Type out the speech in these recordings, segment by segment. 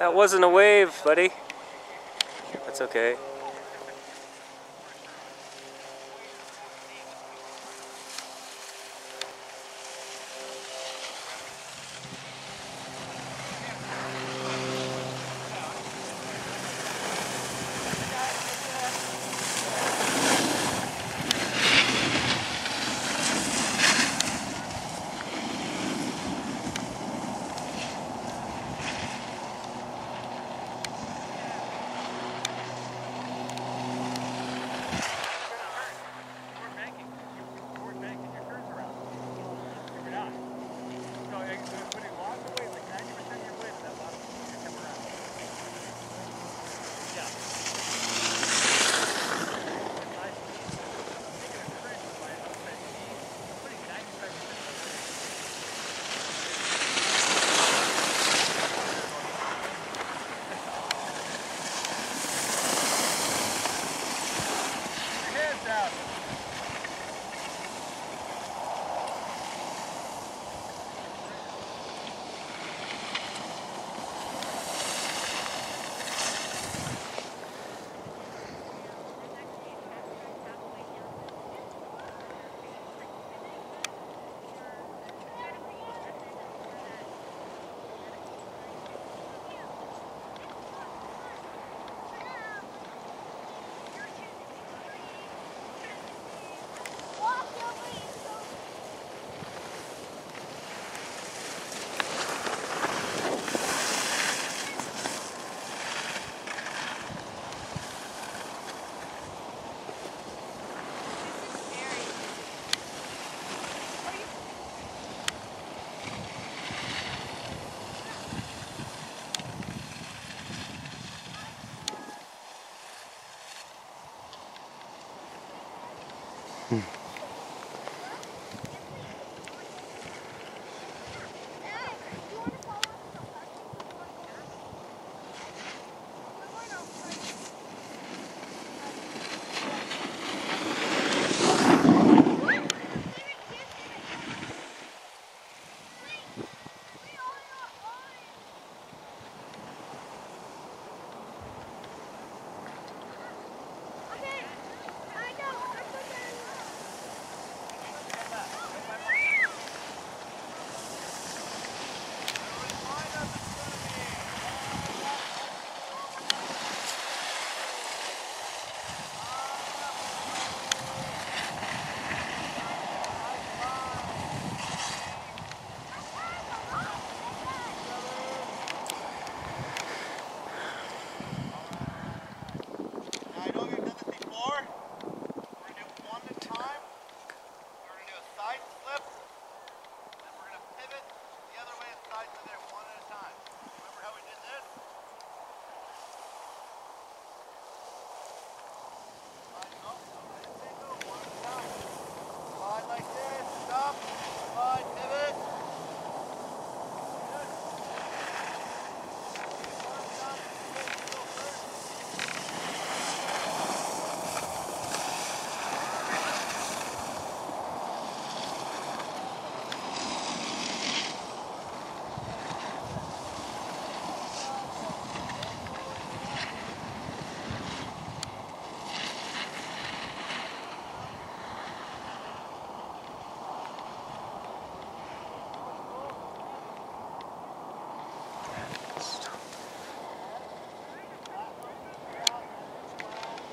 That wasn't a wave, buddy. That's okay. Hmm.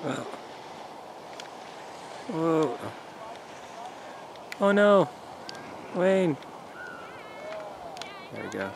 Well. Whoa. Oh no. Wayne. There we go.